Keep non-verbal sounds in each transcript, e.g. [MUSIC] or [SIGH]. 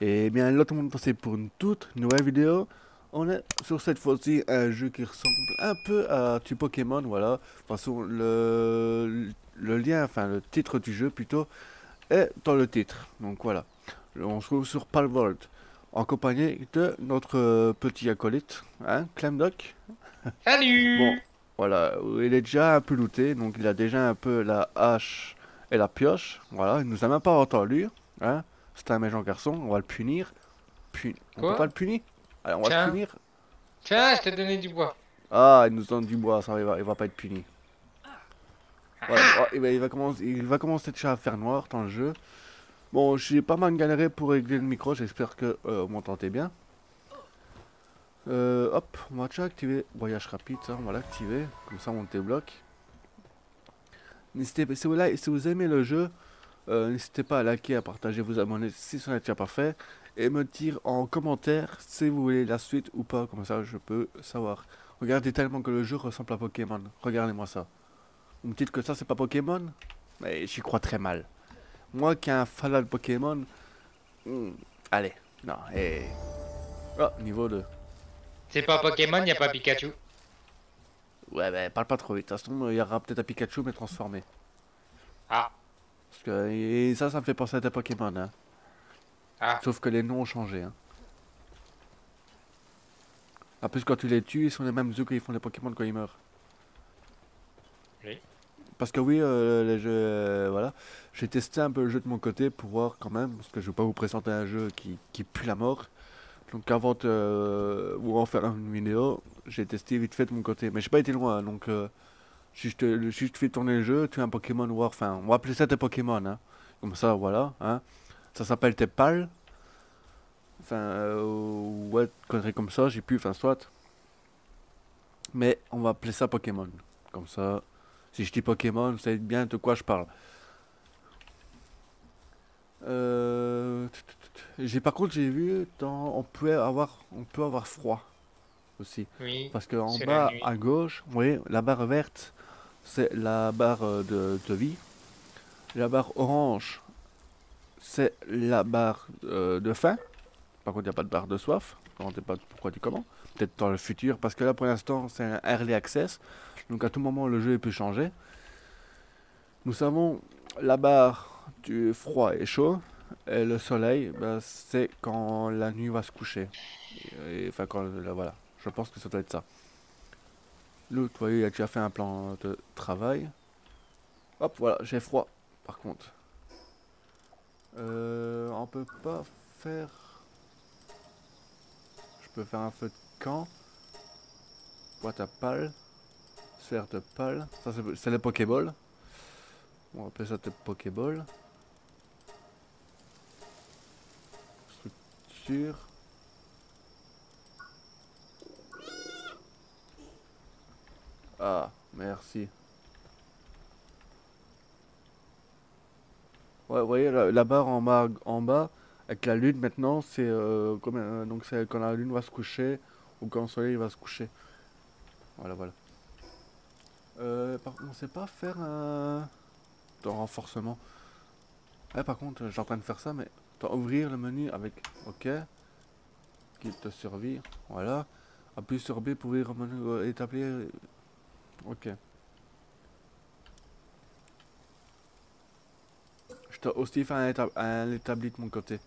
Et bien le monde passé pour une toute nouvelle vidéo. On est sur cette fois-ci un jeu qui ressemble un peu à du Pokémon, voilà. De toute façon le, le lien, enfin le titre du jeu plutôt, est dans le titre. Donc voilà. On se trouve sur Palworld en compagnie de notre petit acolyte, hein, Clamdoc. Salut [LAUGHS] Bon, voilà, il est déjà un peu looté, donc il a déjà un peu la hache et la pioche. Voilà, il nous a même pas entendu. Hein. C'est un méchant garçon, on va le punir. Pun... On Quoi peut pas le punir Allez, on va Tiens. le punir. Tiens, je t'ai donné du bois. Ah, il nous donne du bois, ça il va, il va pas être puni. Voilà, oh, il, va, il va commencer, il va commencer déjà à faire noir dans le jeu. Bon, j'ai pas mal galéré pour régler le micro, j'espère que euh, vous m'entendez bien. Euh, hop, on va déjà activer voyage rapide, ça, on va l'activer, comme ça on débloque. N'hésitez pas, si vous, si vous aimez le jeu, euh, n'hésitez pas à liker, à partager, vous abonner si ce n'est déjà pas fait. Et me dire en commentaire si vous voulez la suite ou pas, comme ça je peux savoir. Regardez tellement que le jeu ressemble à Pokémon. Regardez-moi ça. Vous me dites que ça c'est pas Pokémon? Mais j'y crois très mal. Moi qui ai un de Pokémon... hmm, allez, non, et... Oh, niveau 2. C'est pas Pokémon, y a pas Pikachu. Ouais, mais parle pas trop vite. De toute façon, il y aura peut-être un Pikachu mais transformé. Ah, Parce que et ça, ça me fait penser à des Pokémon. Hein. ah. Sauf que les noms ont changé. Hein. En plus, quand tu les tues, ils sont les mêmes yeux qu'ils font les Pokémon quand ils meurent. Oui. Parce que oui, euh, les jeux, euh, voilà, j'ai testé un peu le jeu de mon côté pour voir quand même, parce que je veux pas vous présenter un jeu qui, qui pue la mort. Donc avant de euh, vous en faire une vidéo, j'ai testé vite fait de mon côté, mais j'ai pas été loin, donc euh, si je te, si je te fais tourner le jeu, tu as un Pokémon War, enfin, on va appeler ça tes Pokémon, hein. Comme ça, voilà, hein. Ça s'appelle tes pales. Enfin, euh, ouais, comme ça, j'ai pu, enfin, soit. Mais on va appeler ça Pokémon. Comme ça, si je dis Pokémon, vous savez bien de quoi je parle. Euh. J'ai par contre j'ai vu on avoir on peut avoir froid aussi Oui. parce que en C'est bas à gauche, vous voyez, la barre verte, c'est la barre euh, de, de vie. La barre orange, c'est la barre euh, de faim. Par contre, il n'y a pas de barre de soif. Je ne pas pourquoi du comment. Peut-être dans le futur, parce que là, pour l'instant, c'est un early access. Donc, à tout moment, le jeu peut changer. Nous savons la barre du froid et chaud. Et le soleil, bah, c'est quand la nuit va se coucher. Et- et- Enfin, quand la- voilà. Je pense que ça doit être ça. Voyez, il a déjà fait un plan de travail. Hop, voilà, j'ai froid, par contre. Euh, on peut pas faire... Je peux faire un feu de camp. Boîte à pales. Sphère de pales. Ça, c'est- les Pokéballs. On va appeler ça des Pokéballs. Structure. Ah, merci. Ouais, vous voyez la, barre en bas, en bas avec la lune maintenant, c'est euh, euh, quand la lune va se coucher ou quand le soleil va se coucher. Voilà, voilà. Euh, par contre, on sait pas faire un de renforcement. Ouais, par contre, j'ai en train de faire ça, mais ouvrir le menu avec OK, guide de survie, voilà. Appuie sur B pour euh, établir. Ok. Je t'ai aussi fait un, un établi de mon côté.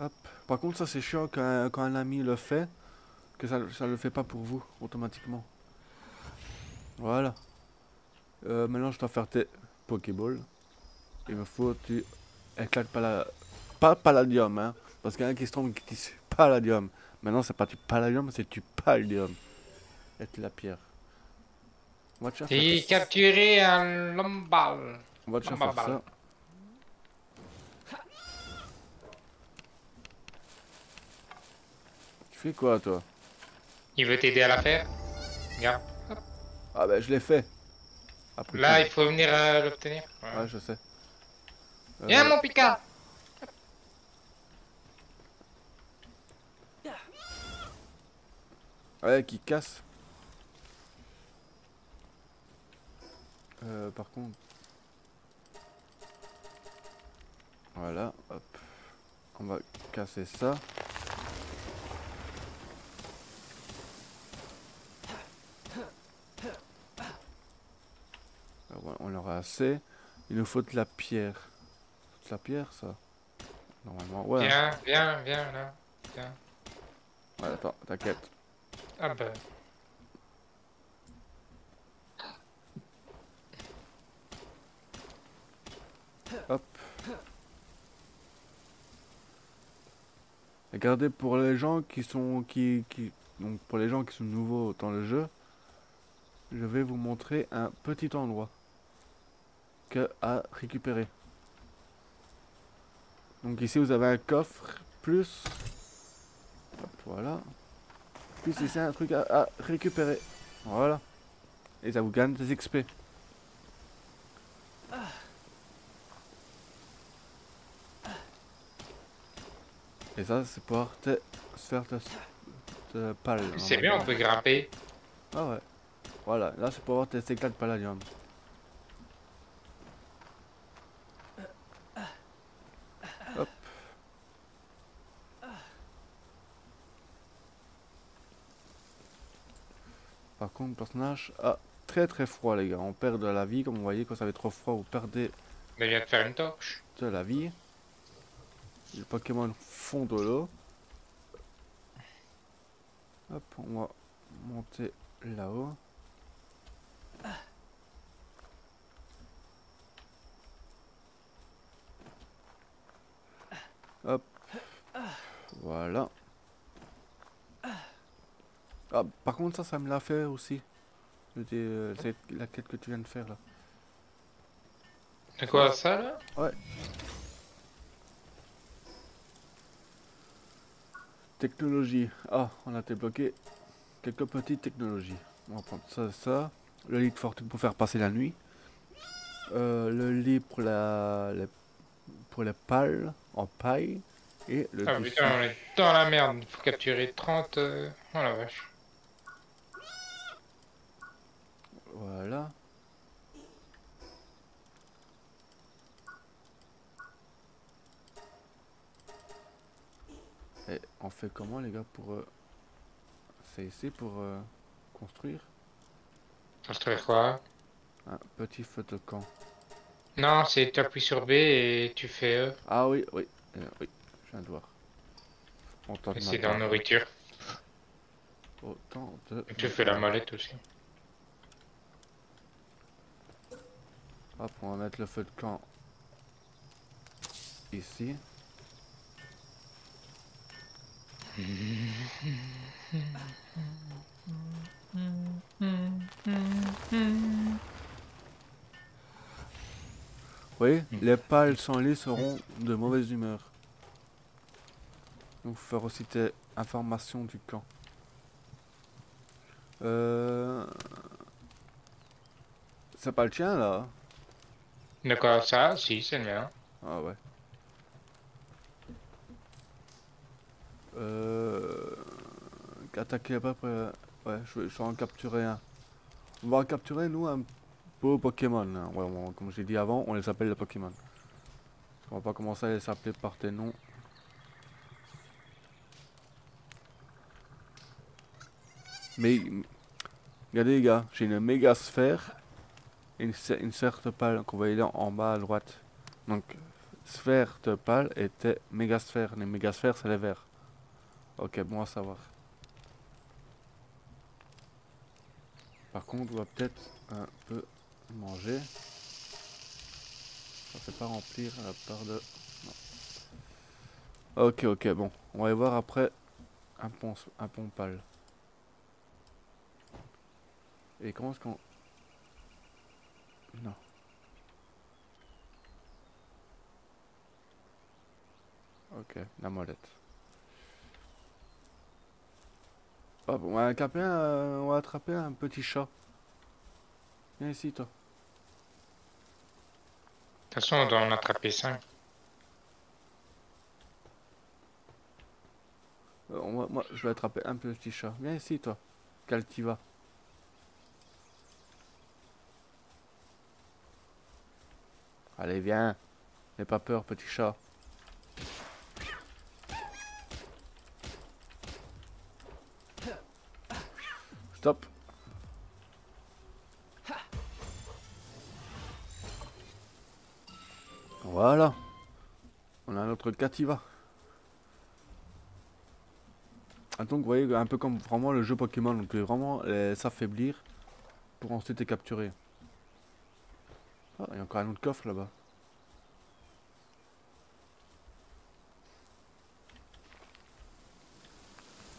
Hop. Par contre, ça c'est chiant quand, un- ami le fait, que ça, ça le fait pas pour vous automatiquement. Voilà. Euh, maintenant, je dois faire tes Pokéballs. Il me faut tu éclates pas la pas palladium hein, parce qu'il y en a qui se trompent qui disent palladium. Maintenant, c'est pas du palladium, c'est du pallium. Et la pierre. On va faire ça. capturé un lombal. On va Bam, faire ça. Tu fais quoi, toi? Il veut t'aider à la faire? Regarde. Ah bah je l'ai fait. Après Là, il faut venir euh, l'obtenir. Ouais. Ouais, je sais. Euh, Viens, mon Pika Ouais, qui casse. Euh, par contre. Voilà, hop. On va casser ça. Ah ouais, on aura assez. Il nous faut de la pierre. De la pierre, ça Normalement, ouais. Viens, viens, viens là. Viens. Ouais, attends, t'inquiète. Ah bah. Hop. Regardez pour les gens qui sont qui, qui donc pour les gens qui sont nouveaux dans le jeu, je vais vous montrer un petit endroit que à récupérer. Donc ici vous avez un coffre plus voilà. Plus ici un truc à, à récupérer. Voilà. Et ça vous gagne des XP. Et ça, c'est pouvoir te se faire te, te pal. C'est bien, on peut grimper. Ah ouais. Voilà, là c'est pour avoir tes éclats de palladium. Hop. Par contre, le personnage a très très froid les gars. On perd de la vie, comme vous voyez, quand ça fait trop froid, vous perdez Mais de faire une torche. de la vie. Les Pokémon font de l'eau. Hop, on va monter là-haut. Hop. Voilà. Ah, par contre, ça, ça me l'a fait aussi. Euh, c'est la quête que tu viens de faire là. C'est quoi ça là Technologie. Ah, on a débloqué quelques petites technologies. On va prendre ça, ça. Le lit de fortune pour faire passer la nuit. Euh, le lit pour la, les- pour les pales en paille. Et le Ah putain, on est dans la merde. Il faut capturer 30. euh, Oh la vache. Voilà. Et on fait comment les gars pour... euh, C'est ici pour euh, construire? Construire quoi? Un petit feu de camp. Non, c'est tu appuies sur B et tu fais E. Ah oui, oui, euh, oui, je viens de voir. C'est dans nourriture. Autant de... Et tu fais la molette aussi. Hop, on va mettre le feu de camp ici. Oui, les pales sans lit seront de mauvaise humeur. Donc faire aussi tes du camp. Euh... C'est pas le tien là De quoi ça Si, c'est le. Ah ouais. Euh... Attaquer à peu près... Ouais, je vais, je vais en capturer un. On va en capturer nous un beau Pokémon. hein. Ouais, on- comme j'ai dit avant, on les appelle les Pokémon. On va pas commencer à les appeler par tes noms. Mais... Regardez les gars, j'ai une méga sphère. Une, une certes pâle qu'on voyait là en bas à droite. Donc, sphère de pâle était mégasphère. Les mégasphères, c'est les verts. Ok, bon à savoir. Par contre, on va peut-être un peu manger. Ça fait pas remplir la part de... Non. Ok, ok, bon. On va y voir après un pont, un pont pâle. Et comment est-ce qu'on... Non. Ok, la molette. Hop, on va attraper un, on va attraper un petit chat. Viens ici, toi. De toute façon, on doit en attraper 5. Euh, moi, je vais attraper un petit chat. Viens ici, toi. Caltiva. Allez, viens. N'aie pas peur, petit chat. Stop. Voilà. On a notre Kativa. Ah, donc vous voyez un peu comme vraiment le jeu Pokémon, donc vraiment s'affaiblir pour ensuite les capturer. Ah, il y a encore un autre coffre là-bas.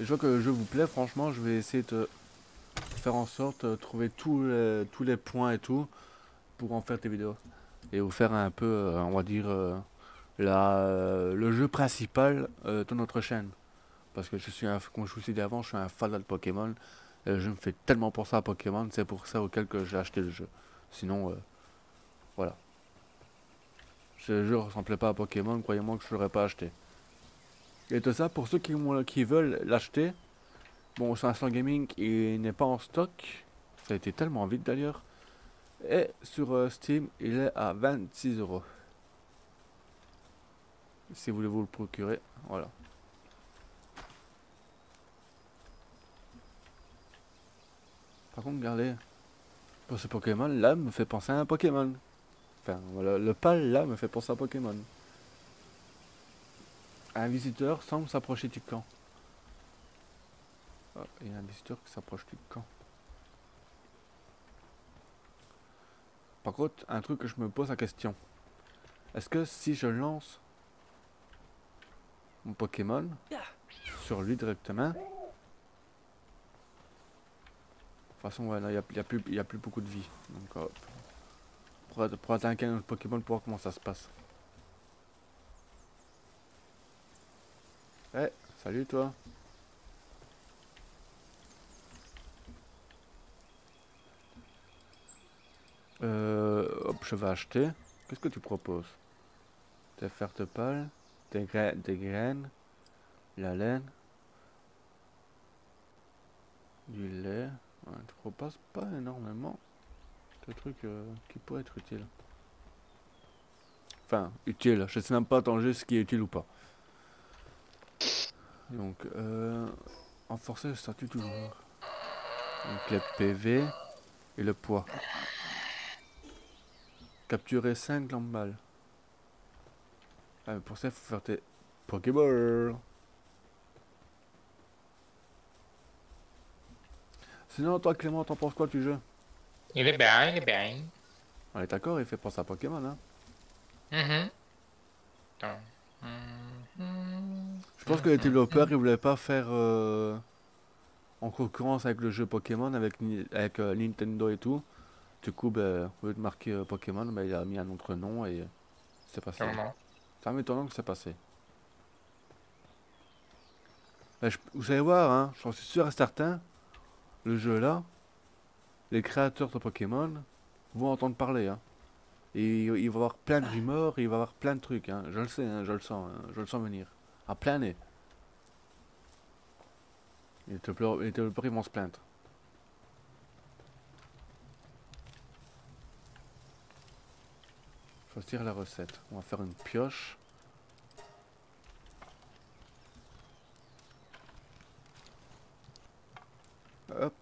je vois que le jeu vous plaît, franchement, je vais essayer de faire en sorte de trouver tous les, points et tout pour en faire des vidéos. Et vous faire un peu, euh, on va dire, euh, la, euh, le jeu principal de notre chaîne. Parce que je suis, un, comme je vous ai dit avant, je suis un fan de Pokémon. Je me fais tellement penser à Pokémon, c'est pour ça auquel que j'ai acheté le jeu. Sinon, voilà. Ce jeu ressemblait pas à Pokémon, croyez-moi que je l'aurais pas acheté. Et tout ça, pour ceux qui, veulent l'acheter, bon, sur Instant Gaming, il n'est pas en stock. Ça a été tellement vite d'ailleurs. Et sur euh, Steam, il est à 26 euros. Si vous voulez vous le procurer, voilà. Par contre, regardez, ce Pokémon, là, me fait penser à un Pokémon. Enfin, voilà, le pal là me fait penser à Pokémon. Un visiteur semble s'approcher du camp. Oh, il y a un visiteur qui s'approche du camp. Par contre, un truc que je me pose la question. Est-ce que si je lance mon Pokémon sur lui directement, de toute façon, il n'y a, plus, a plus beaucoup de vie. Donc. Pour, pour attaquer un autre Pokémon, pour voir comment ça se passe. Eh, salut toi. Euh, hop, je vais acheter. Qu'est-ce que tu proposes? Des fers de pâle, des, graines, des graines, la laine, du lait. Ouais, tu proposes pas énormément de trucs euh, qui pourraient être utiles. Enfin, utile. Je sais même pas tant ce qui est utile ou pas. Donc, euh, renforcer le statut joueur. Donc les PV et le poids. Capturer 5 balles. Ah, pour ça, il faut faire tes Pokéball. Sinon, toi, Clément, t'en penses quoi du jeu? Il est bien, il est bien. On est d'accord, il fait penser à Pokémon, hein mm je pense que les développeurs ils voulaient pas faire euh, en concurrence avec le jeu Pokémon, avec, avec euh, Nintendo et tout. Du coup, ben, au lieu de marquer euh, Pokémon, ben, il a mis un autre nom et c'est passé. C'est un étonnant que c'est passé. Ben, vous allez voir, hein, j'en suis sûr et certain, le jeu là, les créateurs de Pokémon vont entendre parler. Hein. Et il va y avoir plein de rumeurs, il va y avoir plein de trucs. Hein. Je le sais, hein, je le sens, je le sens venir à plein nez. Les développeurs, vont se plaindre. Choisir la recette. On va faire une pioche. Hop.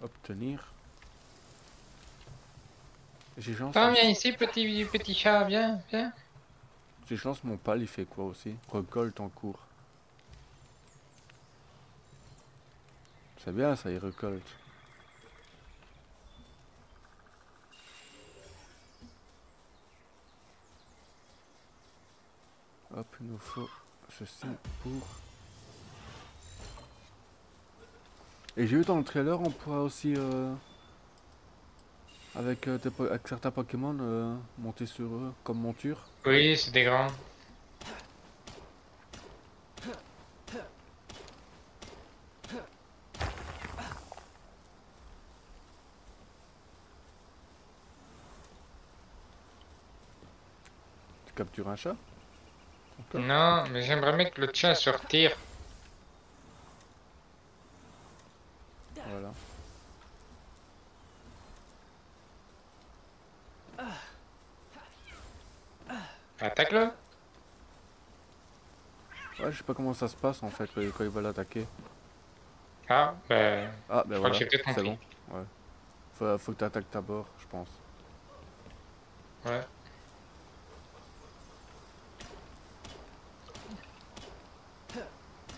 Obtenir. J'ai viens ici, petit, petit chat, viens, viens. Je lance mon pal, il fait quoi aussi? Recolte en cours. C'est bien ça, il récolte. Hop, il nous faut ceci pour... Et j'ai vu dans le trailer, on pourra aussi... Euh, avec, euh, avec, certains Pokémon, euh, monter sur eux comme monture. Oui, c'est des grands. Tu captures un chat? Non, mais j'aimerais mettre le chat sortir. Voilà. Attaque-le. Ouais, je sais pas comment ça se passe en fait quand il- va l'attaquer. Ah, ben. Ah, Je crois voilà, c'est bon. Ouais. Faut, faut que t'attaques d'abord, je pense. Ouais.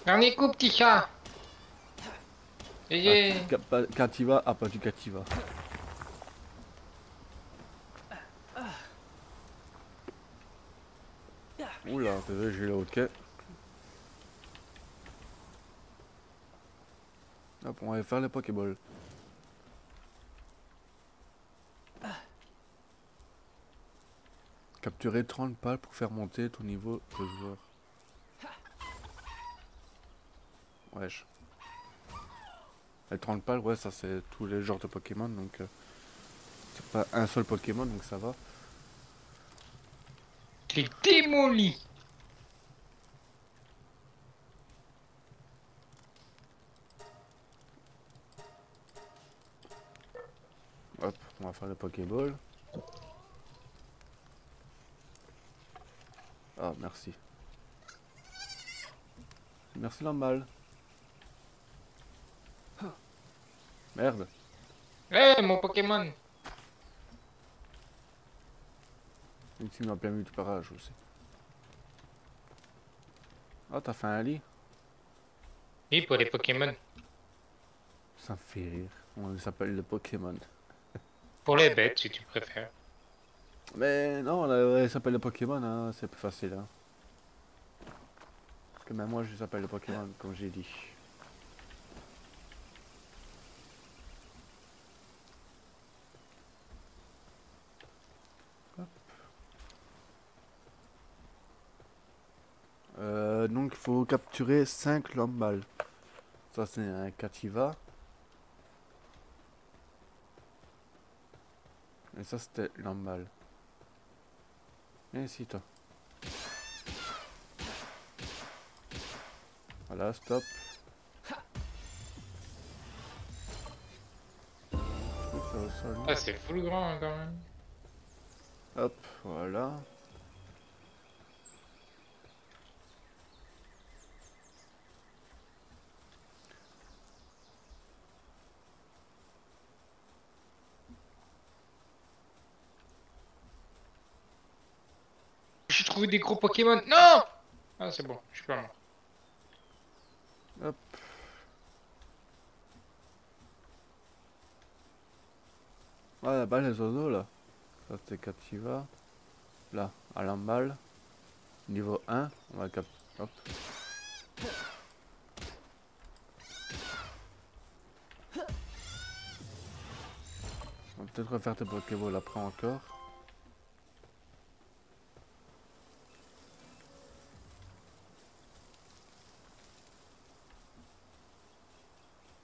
Dernier coup, petit chat. Ayez. Ah, ah pas du Cativa. Oula, désolé, j'ai le hockey. Hop, on va faire les Pokéball. Capturer 30 balles pour faire monter ton niveau de joueur. Wesh. Les 30 balles, ouais, ça c'est tous les genres de Pokémon, donc euh, c'est pas un seul Pokémon, donc ça va. L'ai démoli. On va faire le Pokéball. Ah, merci. Merci l'emballe. Merde. Eh, mon Pokémon. Ici, il m'a plein milieu du parage aussi. Ah, t'as fait un lit? Oui, pour les Pokémon. Ça me fait rire. On s'appelle le Pokémon. Pour les bêtes, si tu préfères. Mais non, là, il s'appelle le Pokémon, hein, c'est plus facile. Hein. Que même moi, je s'appelle le Pokémon, comme j'ai dit. Hop. Euh, donc, il faut capturer 5 lambales. Ça, c'est un Cativa. Ça, c'était l'embal. Viens ici, toi. Voilà, stop. Ah, c'est full grand hein, quand même. Hop, voilà. J'ai trouvé des gros Pokémon. Non Ah, c'est bon, je suis pas mort. Hop. Ah, là-bas, les oiseaux, là. Ça, c'était Cativa. Là, à l'emballe. Niveau 1, on va cap... Hop. On va peut-être refaire tes Pokéballs après encore.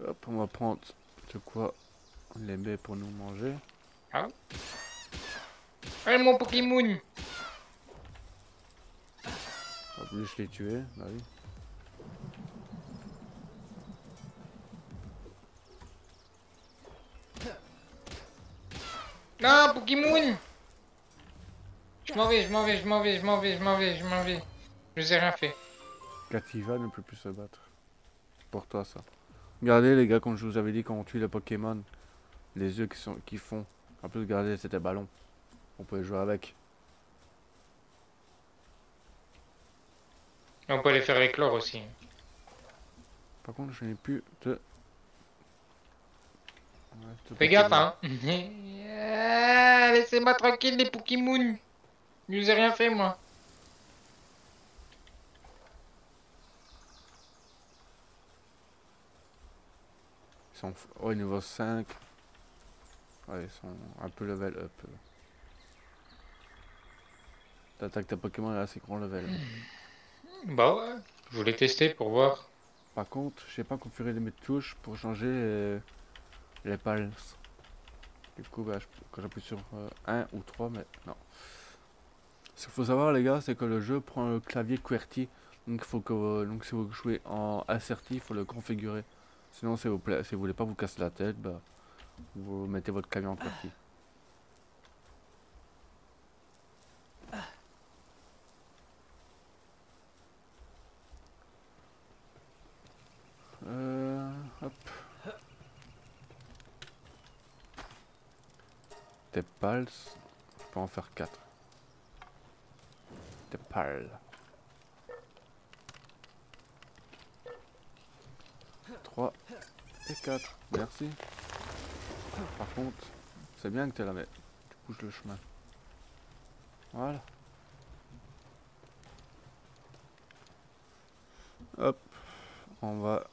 Hop, on va prendre de quoi les baies pour nous manger. Ah Allez, mon Pokémon Hop, lui, je l'ai tué, bah oui. Non, Pokémon Je m'en vais, je m'en vais, je m'en vais, je m'en vais, je m'en vais, je m'en vais. Je vous ai rien fait. Cativa ne peut plus se battre. Pour toi, ça. Regardez, les gars, comme je vous avais dit, quand on tue les Pokémon, les yeux qui, sont, qui font. En plus, regardez, c'était ballon. On pouvait jouer avec. Et on peut les faire éclore aussi. Par contre, je n'ai plus de. Ouais, de Fais gaffe, hein [LAUGHS] Laissez-moi tranquille, les Pokémon Je vous ai rien fait, moi. Ils sont ouais, niveau 5. Ouais, ils sont un peu level up. euh. T'attaques tes Pokémon à assez grand level. Bah ouais. Je voulais tester pour voir. Par contre, je sais pas configurer les mes touches pour changer euh, les pals. Du coup, bah, je- quand j'appuie sur 1 ou 3, mais non. Ce qu'il faut savoir, les gars, c'est que le jeu prend le clavier QWERTY. Donc, faut que, euh, donc si vous jouez en assertif, il faut le configurer. Sinon, s'il vous plaît, si vous voulez pas vous casser la tête, bah, vous mettez votre camion en partie. Euh, hop. Tes pales, on peut en faire 4. Tes. 3 et 4. Merci. Par contre, c'est bien que tu es là, mais tu bouges le chemin. Voilà. Hop. On va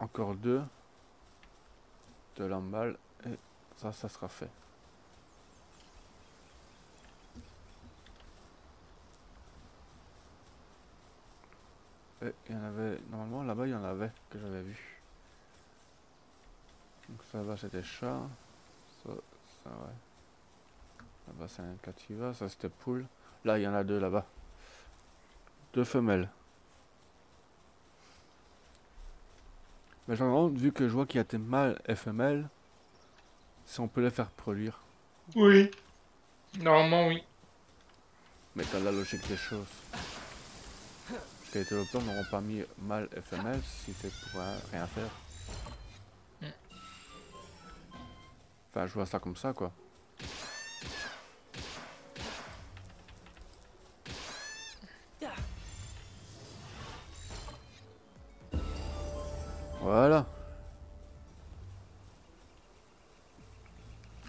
encore deux de l'emballe et ça, ça sera fait. Et il y en avait, normalement là-bas il y en avait que j'avais vu. Donc ça va c'était chat, ça, ça ouais. Là-bas c'est un cativa, ça c'était poule. Là il y en a deux là-bas. Deux femelles. Mais genre, vu que je vois qu'il y a des mâles FML, si on peut les faire produire. Oui. Normalement, oui. Mais dans la logique des choses. Les développeurs n'auront pas mis mâle FML si c'est pour rien faire. Enfin, je vois ça comme ça, quoi. Voilà.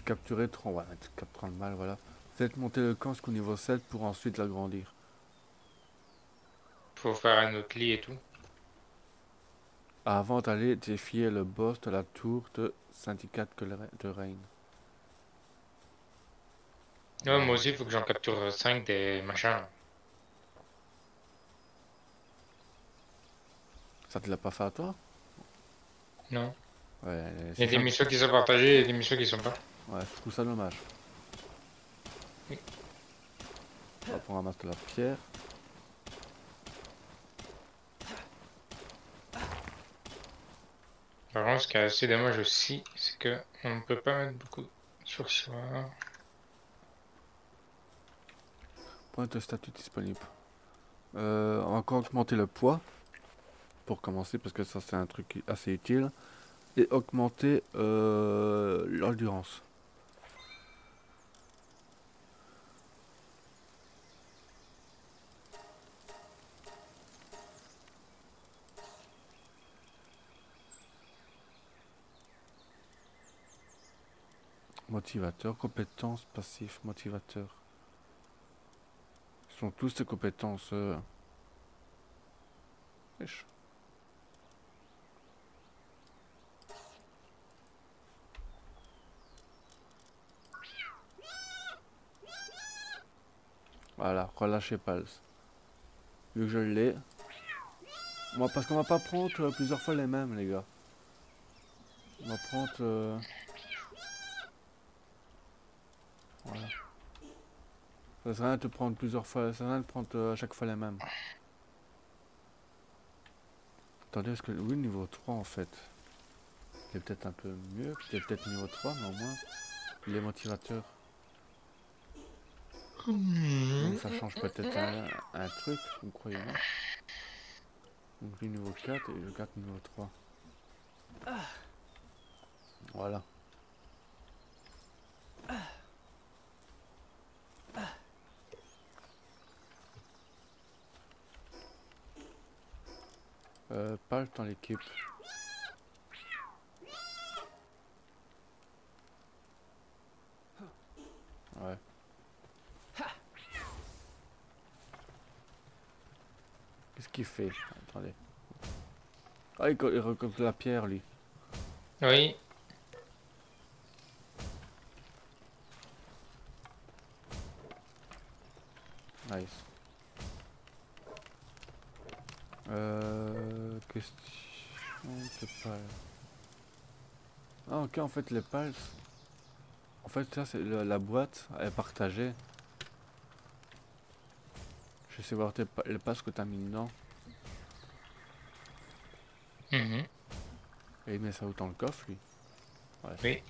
Capturer 30, ouais, cap 30 mal, voilà. Faites monter le camp jusqu'au niveau 7 pour ensuite l'agrandir. Faut faire un autre lit et tout. Avant d'aller défier le boss de la tour de syndicat que le- de Reign. Ouais, moi aussi, il faut que j'en capture 5 des machins. Ça te l'a pas fait à toi? Non. Ouais, Il y a des missions qui sont partagées et des missions qui sont pas. Ouais, je trouve ça dommage. Oui. On ramasse de la pierre. Par contre, ce qui est assez dommage aussi, c'est que on ne peut pas mettre beaucoup sur soi. Point de statut disponible. Euh, on va encore augmenter le poids. Pour commencer, parce que ça c'est un truc assez utile. Et augmenter euh, l'endurance. Motivateur, compétences, passif, motivateur. Ce sont tous des compétences. euh. Voilà, relâchez Pulse. Vu que je l'ai. Moi, parce qu'on va pas prendre euh, plusieurs fois les mêmes, les gars. On va prendre. euh, Voilà. Ça sert à rien de te prendre plusieurs fois, ça sert à rien de prendre euh, à chaque fois les mêmes. Attendez, est-ce que... Oui, niveau 3 en fait. Il est peut-être un peu mieux, il est peut-être niveau 3, mais au moins, il est motivateur. Donc ça change peut-être un, un truc, vous croyez-moi Donc lui niveau 4 et le 4 niveau 3. Voilà. Euh, pas dans l'équipe. Ouais. Qu'est-ce qu'il fait? Attendez. Ah, il, il la pierre, lui. Oui. Nice. Euh, question de. Ah ok en fait les pales. En fait ça c'est la boîte est partagée. Je sais voir tes les passes que t'as mis dedans. Mhm. Et il met ça dans le coffre lui? Ouais. Oui.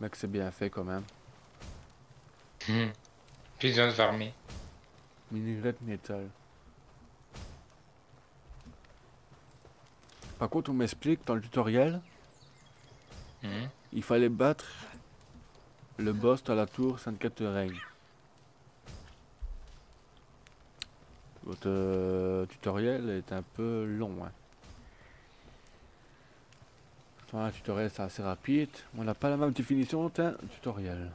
Mec c'est bien fait quand même. De farmer. Minerai de métal. Par contre on m'explique dans le tutoriel Mhm. Il fallait battre le boss à la tour Sainte-Catherine. Votre euh, tutoriel est un peu long. Hein. un tutoriel c'est assez rapide. On n'a pas la même définition d'un tutoriel.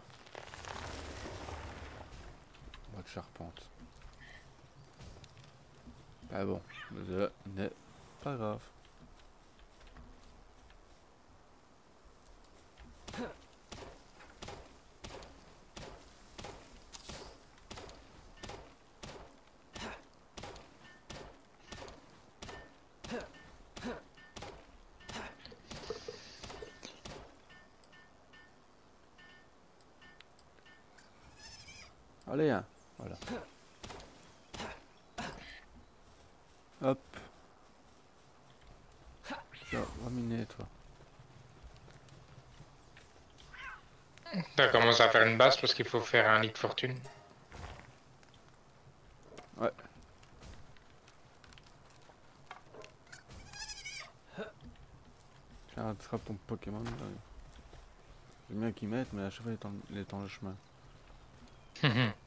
Mode charpente. Ah bon, ce n'est pas grave. Allez, hein. Voilà. Hop. Tiens, va miner, toi. T'as commencé à faire une base parce qu'il faut faire un lit de fortune. Ouais. Tiens, attrape ton Pokémon. J'aime bien qu'il mette, mais à chaque fois il est dans le chemin. [LAUGHS]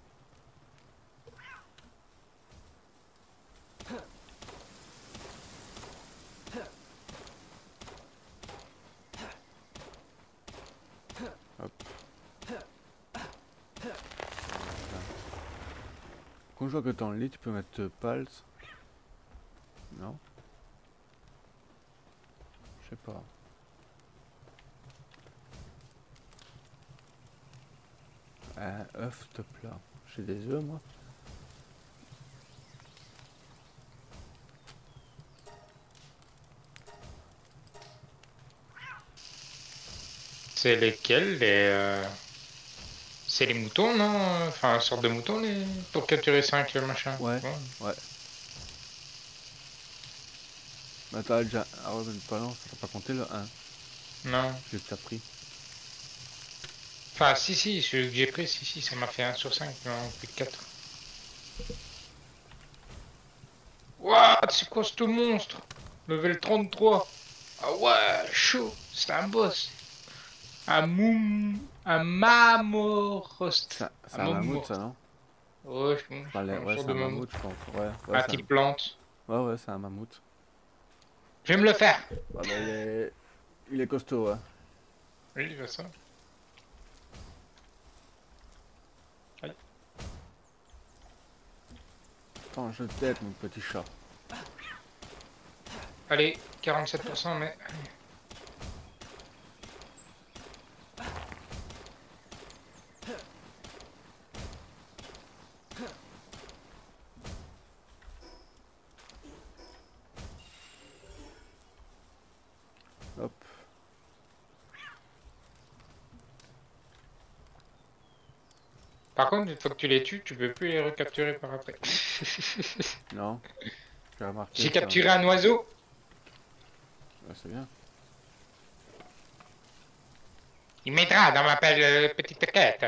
Quand je vois que dans le lit, tu peux mettre pulse. Non Je sais pas. Un œuf, te là. J'ai des œufs, moi. C'est lesquels les euh, C'est les moutons, non? Enfin, une sorte de moutons, les... pour capturer 5 machin. Ouais, ouais. Bah t'as déjà... Ah ouais, mais pas non, ça pas compté le 1. Non. J'ai t'as pris. Enfin, si, si, celui que j'ai pris, si, si, ça m'a fait 1 sur 5, non, plus de 4. What C'est quoi ce monstre? Level 33. Ah ouais, chaud, c'est un boss. Un moum... Un mamorost. C'est un, mammouth, ça, non? Ouais, je pense. Enfin, ouais, c'est un mammouth, je pense. Ouais, ouais, un type plante. Ouais, ouais, c'est un mammouth. Je vais me le faire. Ah bah, il, est... il est costaud, ouais. Oui, il fait ça. Attends, je tête mon petit chat. Allez, 47%, mais... Hop. Par contre, une fois que tu les tues, tu peux plus les recapturer par après. [LAUGHS] non. J'ai capturé un oiseau. c'est bien. Il m'aidera dans ma euh, petite quête.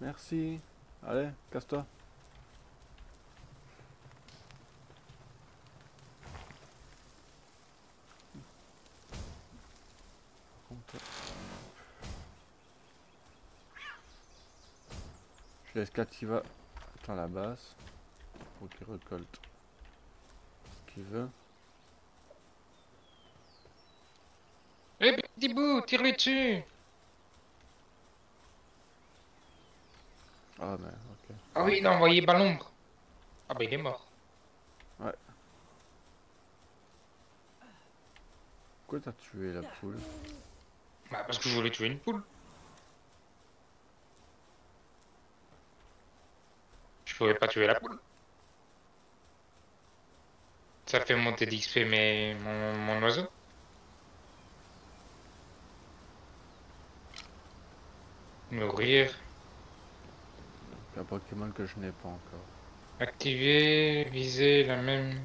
Merci. Allez, casse-toi. Kativa dans la base pour qu'il récolte ce qu'il veut. Eh petit bout, tire-lui dessus Ah mais ok. Ah oui, non, envoyé par l'ombre. Ah bah il est mort. Ouais. Pourquoi t'as tué la poule? Bah parce que je voulais tuer une poule. Pouvais pas tuer la poule. Ça fait monter d'XP mais mon, mon oiseau. Nourrir. Un Pokémon que je n'ai pas encore. Activer, viser la même.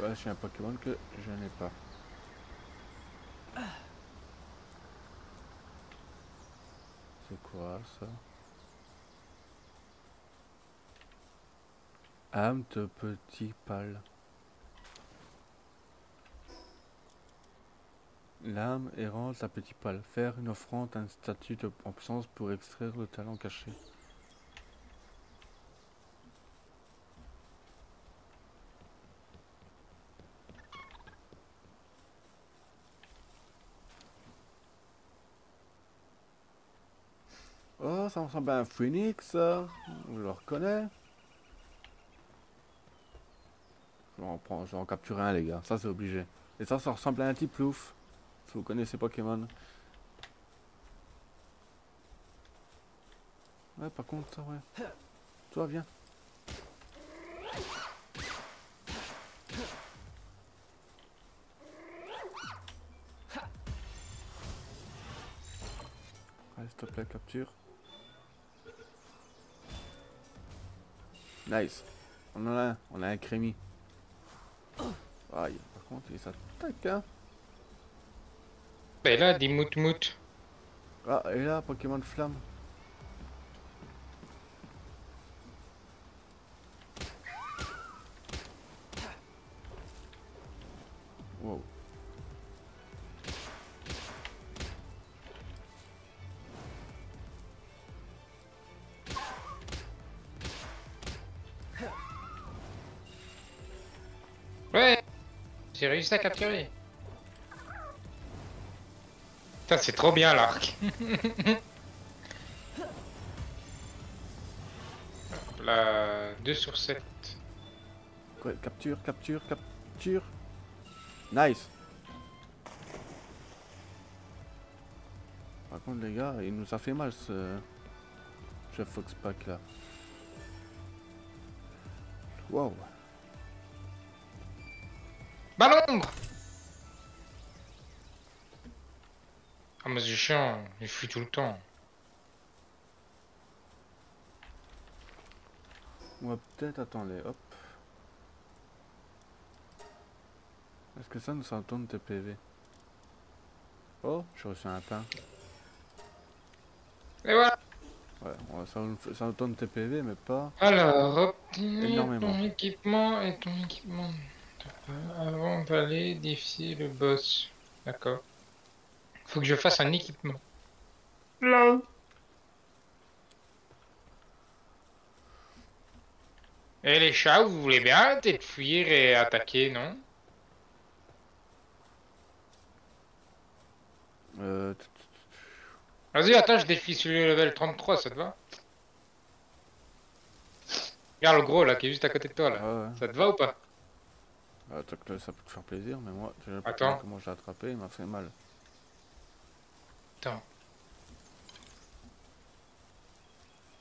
Ouais, j'ai un Pokémon que je n'ai pas. quoi ça? Âme de petit pâle. L'âme errante à petit pâle. Faire une offrande à une statue de, en puissance pour extraire le talent caché. Oh, ça ressemble à un phoenix, ça. Je le reconnais. Je vais en, prendre, je vais en capturer un, les gars. Ça, c'est obligé. Et ça, ça ressemble à un type plouf. Si vous connaissez Pokémon. Ouais, par contre, ça, ouais. Toi, viens. Allez, s'il te plaît, capture. Nice. On en a un. On a un crémi. Aïe, par contre, il s'attaque, hein. Ben là, des mout-mout. Ah, et là, Pokémon de flamme. Réussi à capturer. Putain, c'est trop bien l'arc. [LAUGHS] La 2 sur 7. Quoi, capture, capture, capture. Nice. Par contre, les gars, il nous a fait mal ce chef Foxpack là. Wow. Ah mais c'est chiant, il fuit tout le temps. On va peut-être attendre, hop. Est-ce que ça nous en tourne TPV Oh, j'ai reçu un pain. Et voilà Ouais, on va- ça, nous- ça nous tourne TPV, mais pas. Alors, obtenir Énormément. ton équipement et ton équipement avant d'aller défier le boss. D'accord. Faut que je fasse un équipement. Là. Et les chats, vous voulez bien arrêter de fuir et attaquer, non? Euh, Vas-y, attends, je défie celui au level 33, ça te va? Regarde le gros là qui est juste à côté de toi ouais, là. ouais. Ça te va ou pas? Attends que là, ça peut te faire plaisir, mais moi, pas Attends. comment j'ai attrapé, il m'a fait mal. Attends.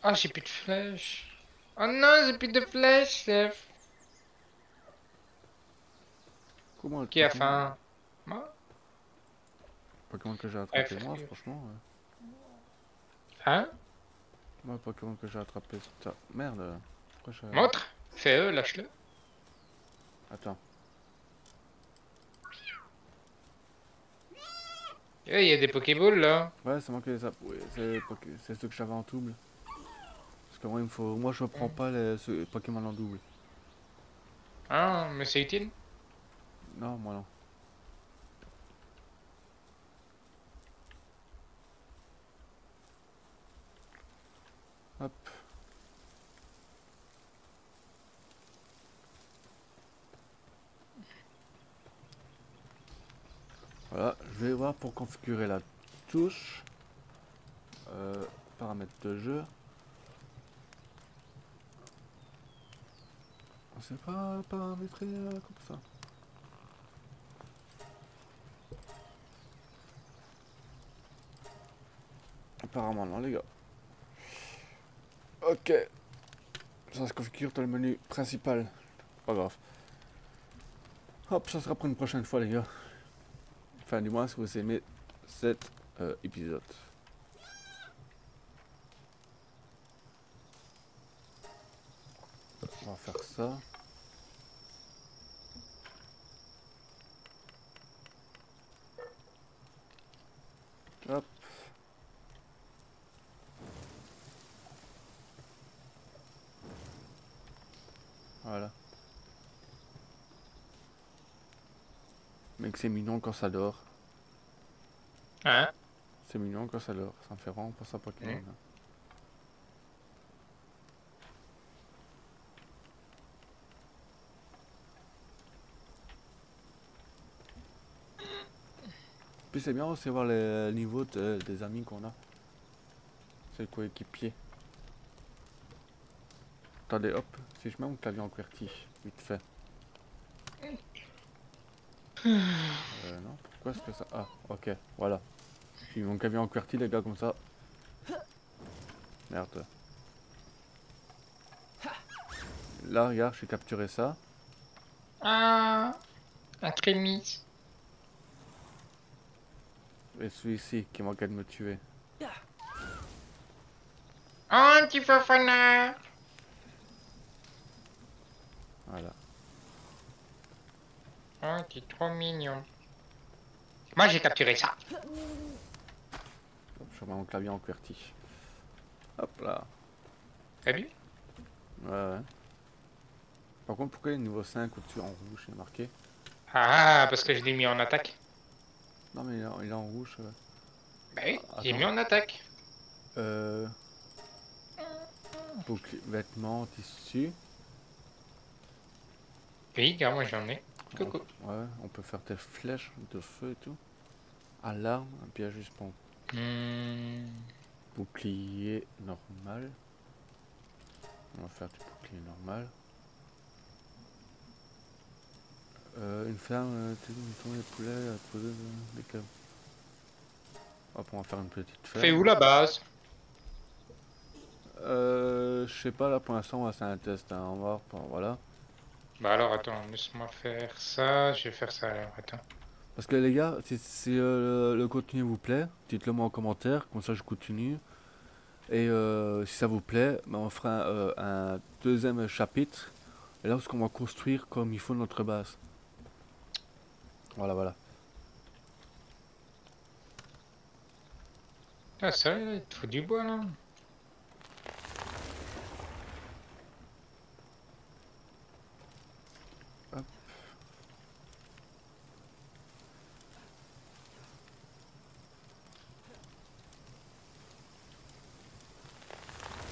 Ah, j'ai plus de flèches. Oh non, j'ai plus de flèches, chef. Comment Qui a faim Moi Pokémon que j'ai attrapé, moi, franchement. ouais. Hein? Moi, le Pokémon que j'ai attrapé. Merde. euh. Montre Fais-le, lâche-le. Attends. Eh, il y a des Pokéballs là. Ouais, c'est moi qui les oui, c'est ceux que j'avais en double. Parce que moi, il me faut. Moi, je prends Mm. pas les ceux- Pokémon en double. Ah, mais c'est utile. Non, moi non. Hop. Voilà, je vais voir pour configurer la touche. Euh, paramètres de jeu. C'est pas paramétré euh, comme ça. Apparemment non les gars. Ok. Ça se configure dans le menu principal. Pas grave. Hop, ça sera pour une prochaine fois les gars. Enfin du moins si vous aimez cet euh, épisode. On va faire ça. Hop. Mais que c'est mignon quand ça dort. Hein? C'est mignon quand ça dort. Ça me fait vraiment penser à Pokémon. Mm. hein. Puis c'est bien aussi voir les niveaux de- des amis qu'on a. C'est le coéquipier. Attendez, hop, si je mets mon clavier en QWERTY, vite fait. Euh, non, pourquoi est-ce que ça... Ah, ok, voilà. J'ai mis mon clavier en QWERTY, les gars, comme ça. Merde. Là, regarde, j'ai capturé ça. Ah, un trémis. Et celui-ci qui manquait de me tuer. Oh, un petit fafana. Voilà. Oh, t'es trop mignon. Moi, j'ai capturé ça. Hop, je remets mon clavier en QWERTY. Hop là. T'as vu? Ouais, ouais. Par contre, pourquoi il est niveau 5 au-dessus en rouge, il est marqué? Ah, parce que je l'ai mis en attaque. Non, mais il est, en rouge. euh. Bah oui, j'ai Attends. mis en attaque. Euh... boucle- vêtements, tissu. Oui, gars, moi j'en ai. Ouais, on peut faire des flèches de feu et tout. Alarme, un piège suspens. Hmm, Bouclier normal. On va faire du bouclier normal. Euh, une ferme, euh, tu mouton et poulets à poser des câbles. Hop, on va faire une petite ferme. Fais où la base? Euh, je sais pas là pour l'instant, on va faire un test. hein, On va voir, voilà. Bah alors attends, laisse-moi faire ça. Je vais faire ça alors, attends. Parce que les gars, si, si, euh, le, le contenu vous plaît, dites-le moi en commentaire, comme ça je continue. Et euh, si ça vous plaît, ben, on fera euh, un deuxième chapitre. Et là, parce qu'on va construire comme il faut notre base. Voilà, voilà. Ah ça, il faut du bois là.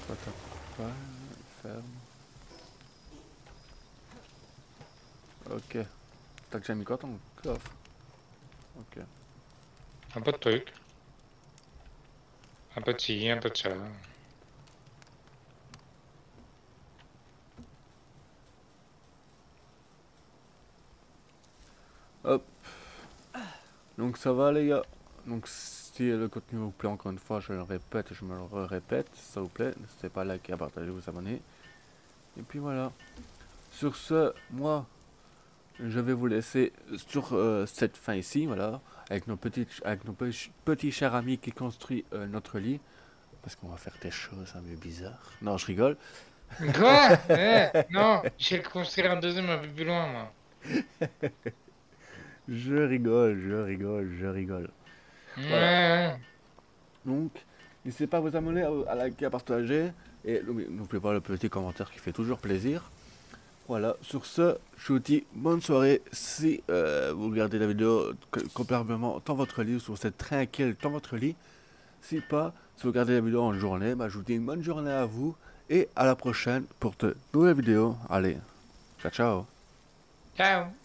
Toi, ferme. Ok. T'as déjà mis quoi le coffre? Ok. Un peu de trucs. Un peu de ci, un peu de ça. Hop. Donc ça va les gars? Donc si le contenu vous plaît encore une fois, je le répète, je me le répète, si ça vous plaît, n'hésitez pas à liker, à partager, vous abonner. Et puis voilà. Sur ce, moi, je vais vous laisser sur euh, cette fin ici, voilà, avec nos petits, avec nos petits, chers amis qui construisent euh, notre lit, parce qu'on va faire des choses un peu bizarres. Non, je rigole. Quoi? [LAUGHS] Eh, Non, je vais construire un deuxième un peu plus loin moi. Je rigole, je rigole, je rigole. Donc, n'hésitez pas à vous abonner, à, liker, à partager. Et n'oubliez pas le petit commentaire qui fait toujours plaisir. Voilà, sur ce, je vous dis bonne soirée. Si euh, vous regardez la vidéo complètement dans votre lit, ou si vous êtes tranquille dans votre lit. Si pas, si vous regardez la vidéo en journée, bah, je vous dis une bonne journée à vous. Et à la prochaine pour de nouvelles vidéos. Allez, ciao ciao. Ciao.